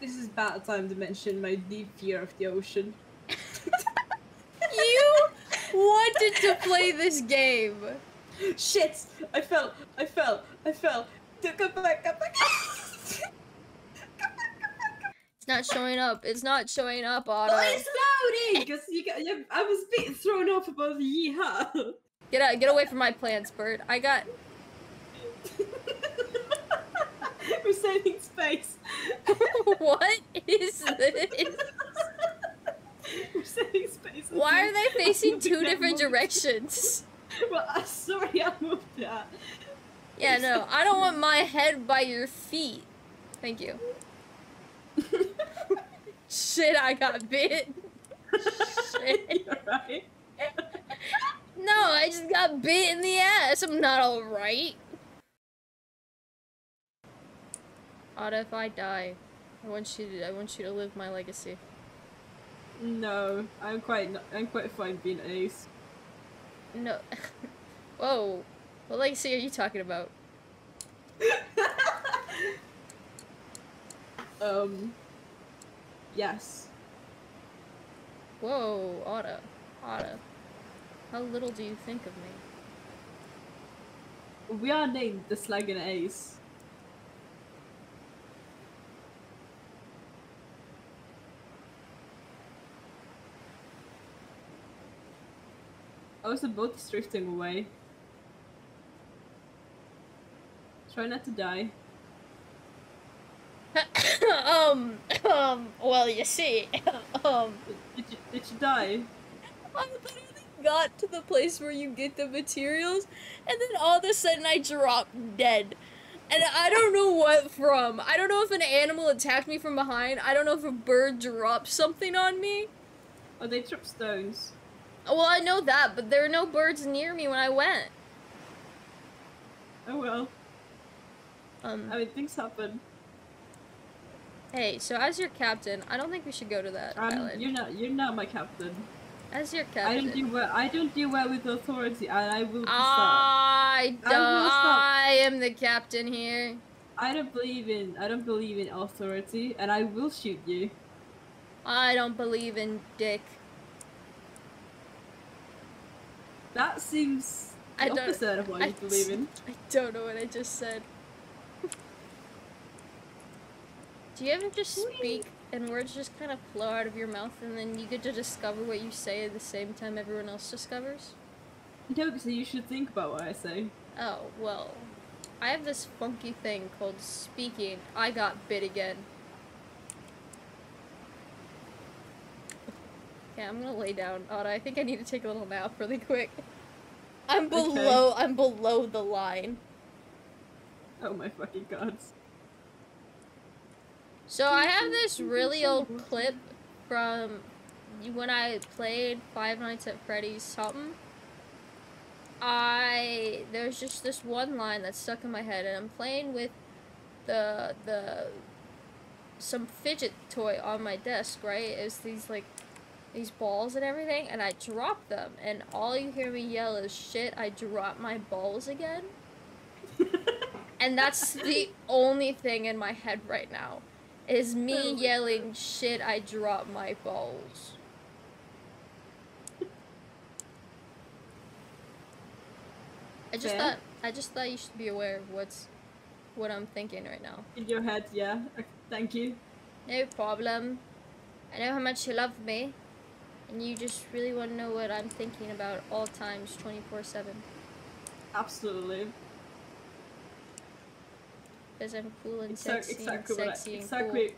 this is bad time to mention my deep fear of the ocean. you wanted to play this game. Shit! I fell! I fell! I fell! Come back! Come back! It's not showing up. It's not showing up, Aata. Well, it's loading! Because you, got- you, I was being thrown off above yeehaw! Get out! Get away from my plants, bird. I got. We're saving space! what is this? Why are they facing two different directions? Well, I'm sorry I moved that. Yeah, no, I don't want my head by your feet. Thank you. Shit, I got bit. Shit. You're right. No, I just got bit in the ass. I'm not alright. Aata, if I die, I want you to I want you to live my legacy. No, I'm quite I'm quite fine being ace. No. Whoa. What legacy are you talking about? um. Yes. Whoa, Aata. Aata. How little do you think of me? We are named the Slag and Ace. Oh, so boat is drifting away. Try not to die. um, um, well, you see, um, Did you, did you die? I literally got to the place where you get the materials, and then all of a sudden I dropped dead. And I don't know what from. I don't know if an animal attacked me from behind. I don't know if a bird dropped something on me. Oh, they dropped stones. Well, I know that, but there were no birds near me when I went. Oh well. Um, I mean, things happen. hey, so as your captain, I don't think we should go to that Um, island. you're not. You're not my captain. As your captain. I don't do well. I don't do well with authority, and I will stop. I don't. I will stop. I am the captain here. I don't believe in. I don't believe in authority, and I will shoot you. I don't believe in dick. That seems the I don't- opposite of what I you believe in. I don't know what I just said. Do you ever just speak and words just kind of flow out of your mouth and then you get to discover what you say at the same time everyone else discovers? No, so you should think about what I say. Oh, well. I have this funky thing called speaking. I got bit again. Okay, I'm gonna lay down. Aata, I think I need to take a little nap really quick. I'm Okay. below I'm below the line. Oh my fucking gods. So I have this really old clip from when I played Five Nights at Freddy's something. I there's just this one line that's stuck in my head, and I'm playing with the the some fidget toy on my desk. Right, it's these like these balls and everything, and I drop them, and all you hear me yell is "shit!" I drop my balls again, and that's the only thing in my head right now is me Oh yelling shit I drop my balls. I just thought I just thought you should be aware of what's what I'm thinking right now. In your head, yeah. Thank you. No problem. I know how much you love me. And you just really want to know what I'm thinking about all times 24/7 Absolutely. because I'm cool and sexy exactly and what I, sexy and exactly.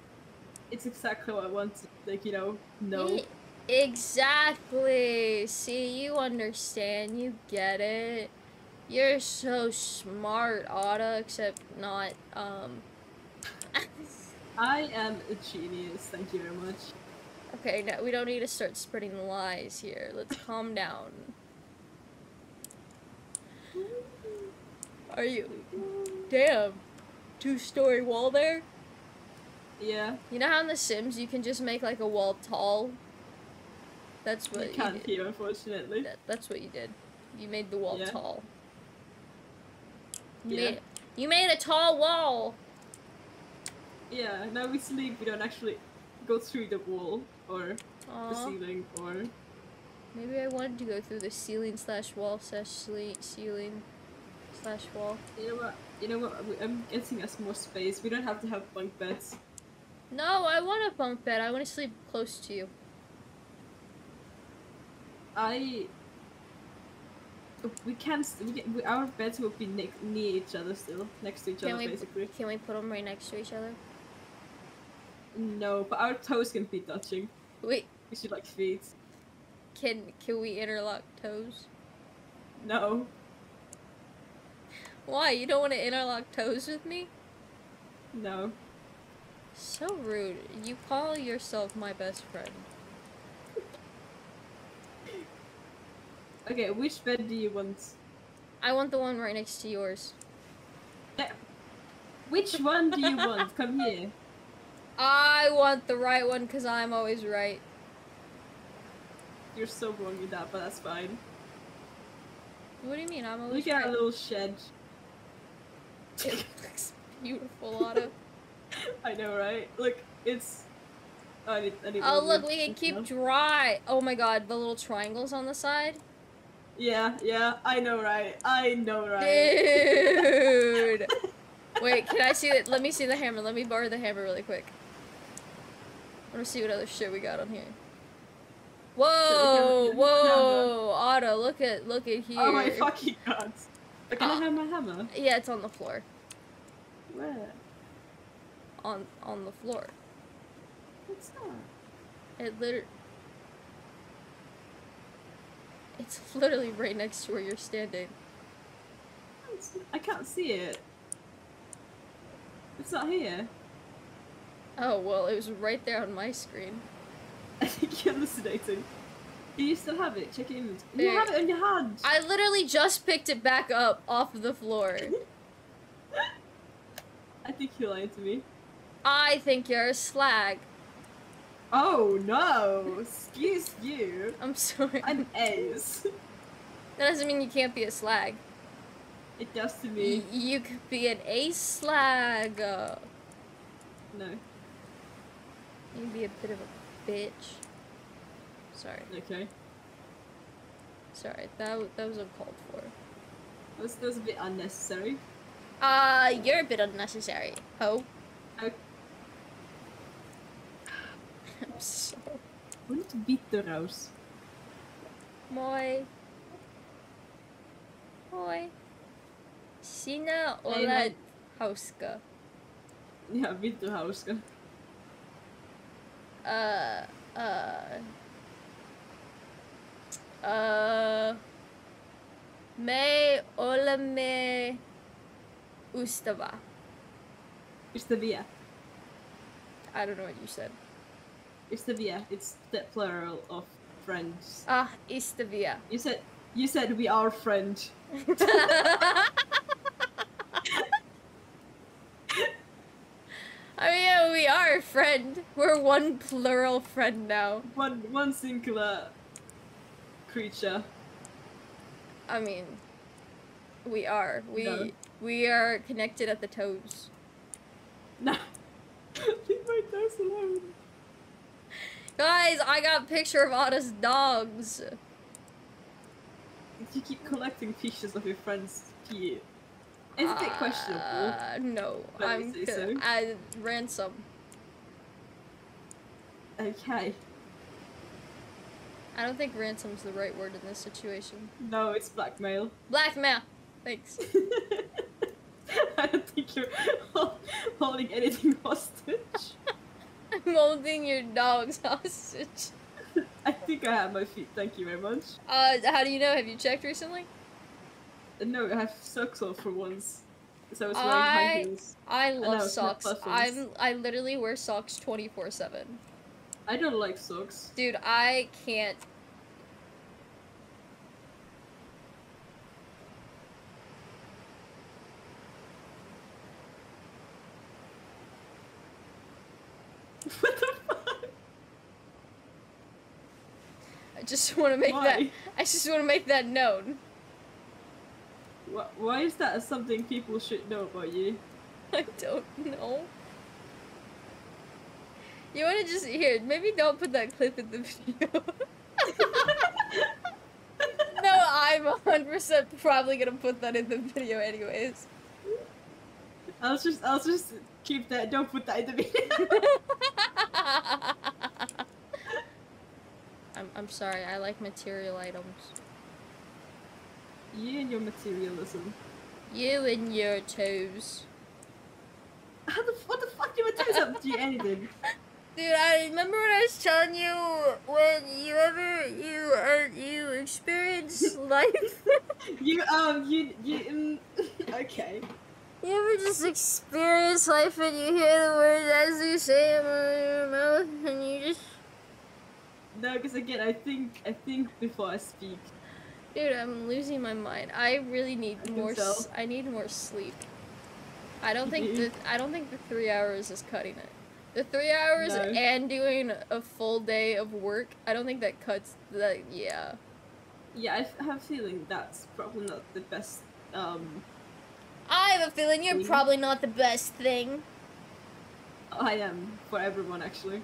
It's exactly what I want. To, like you know, cool. no. E- Exactly. See, you understand. You get it. You're so smart, Aata, except not, um... I am a genius. Thank you very much. Okay, no, we don't need to start spreading lies here. Let's calm down. Are you... Damn. Two-story wall there? Yeah, You know how in The Sims you can just make, like, a wall tall? That's what you you can't did. hear, unfortunately. That, that's what you did. You made the wall Yeah. tall. You Yeah. made you made a tall wall. Yeah, now we sleep, we don't actually go through the wall or the ceiling or. Maybe I wanted to go through the ceiling slash wall slash ceiling slash wall. You know what? You know what? I'm getting us more space. We don't have to have bunk beds. No, I want a bunk bed. I want to sleep close to you. I. We can. st- We can we, our beds will be ne- near each other still, next to each Can other, we basically. can we put them right next to each other? No, but our toes can be touching. Wait, We should like feet. can can we interlock toes? No. Why? You don't want to interlock toes with me? No. So rude. You call yourself my best friend. Okay, which bed do you want? I want the one right next to yours. Eh, which one do you want? Come here. I want the right one because I'm always right. You're so wrong with that, but that's fine. What do you mean? I'm always Look at right. little shed. It looks beautiful, Aata. I know, right? Look, it's. Oh, I need, I need Oh look, we can keep stuff. dry. Oh my god, the little triangles on the side. Yeah, yeah, I know, right? I know, right? Dude. Wait, can I see it? Let me see the hammer. Let me borrow the hammer really quick. I want to see what other shit we got on here. Whoa, whoa, Aata, look at look at here. Oh my fucking god. But can Uh, I have my hammer? Yeah, it's on the floor. Where? On on the floor. What's that? It literally. It's literally right next to where you're standing. I can't see it. It's not here. Oh well, it was right there on my screen. I think you're hallucinating. Do you still have it? Check it image. You have it on your hand. I literally just picked it back up off the floor. I think you're lying to me. I think you're a slag. Oh no! Excuse you. I'm sorry. I'm ace. That doesn't mean you can't be a slag. It does to Y- me. you could be an ace slag. No. You can be a bit of a bitch. Sorry, Okay. sorry. That that was uncalled for. That was, that was a bit unnecessary. Uh, you're a bit unnecessary, ho. I I'm so wouldn't beat the rouse. Moi. Moi. Sina oled like- hauska. Ja, vittu hauska. Uh, uh. Uh. Me olemme ystävä. Ystäviä. I don't know what you said. Ystäviä. It's the plural of friends. Ah, ystäviä. You said you said we are friend. I mean, yeah, we are a friend. We're one plural friend now. One one singular creature. I mean, we are. We No. we are connected at the toes. No. Leave my toes alone. Guys, I got a picture of Aata's dogs. You keep collecting pictures of your friends' pee. It's a bit questionable. Uh, no, I'm so. I ransom. Okay. I don't think ransom's the right word in this situation. No, it's blackmail. Blackmail. Thanks. I don't think you're holding anything hostage. I'm holding your dog's hostage. I think I have my feet, thank you very much. Uh, how do you know? Have you checked recently? Uh, No, I have socks on for once. So I was wearing high I- heels. I love not socks. I'm I literally wear socks 24/7. I don't like socks. Dude, I can't what the fuck? I just want to make that I just want to make that known. Wh- Why is that something people should know about you? I don't know. You want to just here? Maybe don't put that clip in the video. no, I'm 100% probably gonna put that in the video anyways. I'll just I'll just keep that. Don't put that in the video. I'm I'm sorry. I like material items. you and your materialism. You and your toes. How the what the fuck do your toes up to anything? Dude, I remember when I was telling you when you ever you uh, you experience life. You um you you um, okay. you ever just experience life and you hear the words as you say them out of your mouth and you just No, because again, I think I think before I speak. Dude, I'm losing my mind. I really need I more. so. S- I need more sleep. I don't think the I don't think the three hours is cutting it. The three hours No. and doing a full day of work. I don't think that cuts. That yeah. Yeah, I have a feeling that's probably not the best. Um, I have a feeling you're Mhm. probably not the best thing. I am for everyone actually.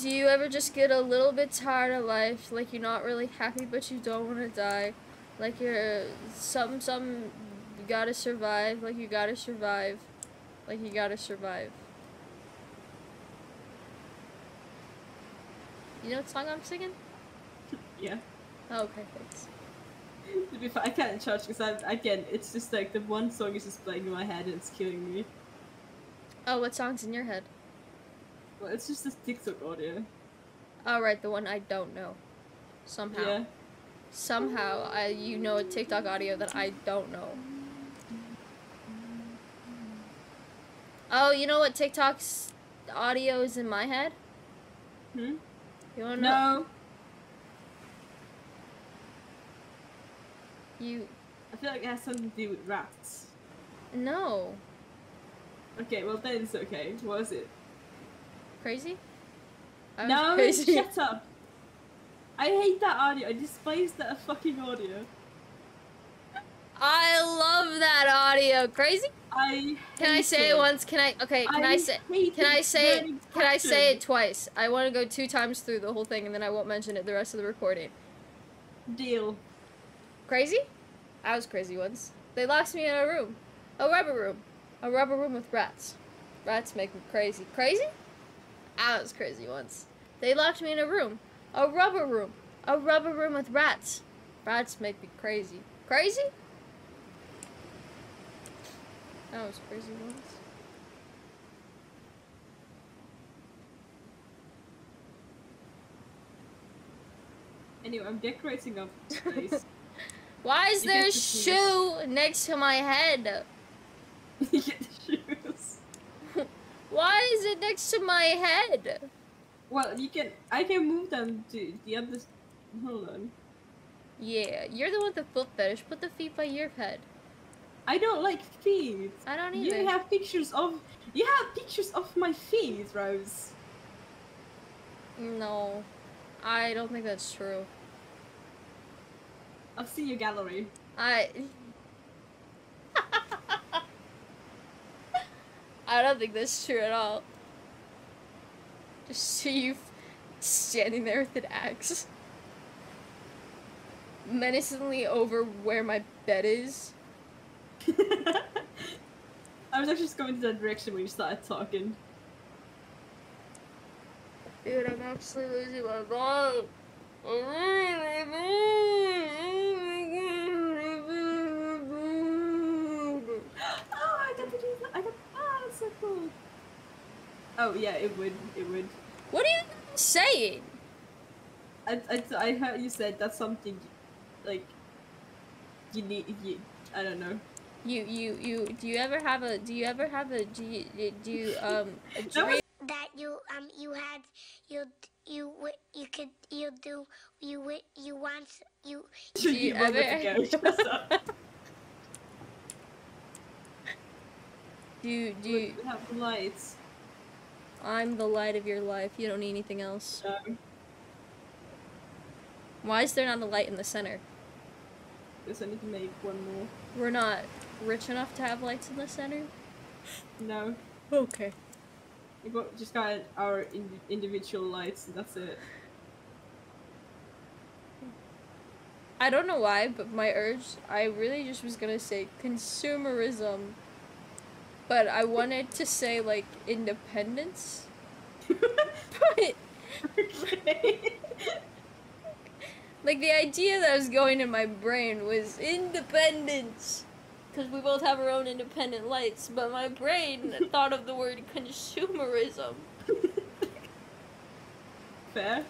Do you ever just get a little bit tired of life? Like you're not really happy, but you don't want to die. Like you're something, something. You gotta survive. Like you gotta survive. Like you gotta survive. You know what song I'm singing? Yeah. Oh, okay, thanks. To be fair, I can't charge because I again, it's just like the one song is just playing in my head and it's killing me. Oh, what song's in your head? Well, it's just this TikTok audio. Oh, right, the one I don't know. Somehow. Yeah. Somehow, I you know a TikTok audio that I don't know. Oh, you know what TikTok's audio is in my head? Hmm. You wanna know? No. You I feel like it has something to do with rats. no Okay, well then it's okay. What is it? crazy? I no, crazy. shut up. I hate that audio. I despise that fucking audio. I love that audio. Crazy? I. Can I say it once? Can I? Okay. Can I, say? Can I say it? Can I say it twice? I want to go two times through the whole thing, and then I won't mention it the rest of the recording. Deal. Crazy? I was crazy once. They locked me in a room, a rubber room, a rubber room with rats. Rats make me crazy. Crazy? I was crazy once. They locked me in a room, a rubber room, a rubber room with rats. Rats make me crazy. Crazy? Oh, I was crazy once. Anyway, I'm decorating up space. Why is You there a shoe next to my head? you get the shoes. Why is it next to my head? Well, you can. I can move them to the other. Hold on. Yeah, you're the one with the foot fetish. Put the feet by your head. I don't like feet. I don't either. You have pictures of. You have pictures of my feet, Rose. No, I don't think that's true. I've seen your gallery. I. I don't think that's true at all. Just see you standing there with an axe. Menacingly over where my bed is. I was actually just going to that direction when you started talking. Dude, I'm actually losing my mind. Oh, I got to do that. I got. Ah, that's so cool. Oh yeah, it would. It would. What are you saying? I, I, I heard you said that's something, like. You need. You, I don't know. You, you, you. Do you ever have a? Do you ever have a? Do you, do you um? A That dream? was- that you um you had you you you could you do you you want you Do you you want ever? go? Shut up. do you, do you, have the lights. I'm the light of your life. You don't need anything else. Um, Why is there not a light in the center? because I need to make one more. We're not rich enough to have lights in the center. No. Okay. We got just got our in- individual lights. That's it. I don't know why, but my urge, I really just was gonna say consumerism, but I wanted to say like independence. but okay. like the idea that was going in my brain was independence, because we both have our own independent lights. But my brain thought of the word consumerism. Fair.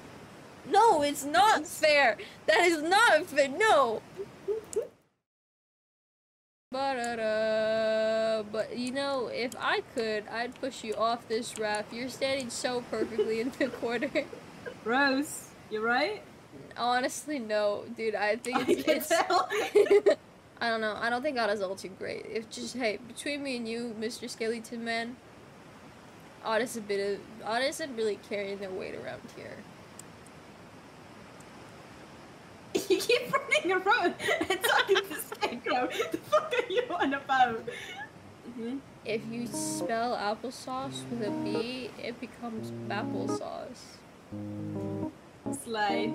No, it's not fair. That is not fair. No. But you know, if I could, I'd push you off this raft. You're standing so perfectly in the corner. Rose, you right? Honestly, no, dude. I think I it's. tell. I don't know. I don't think is all too great. If just hey, between me and you, Mr. Skeleton Man, is a bit of Odd isn't really carrying their weight around here. you keep running around and talking to Scarecrow. The fuck are you on about? hmm If you spell applesauce with a B, it becomes applesauce. Slay.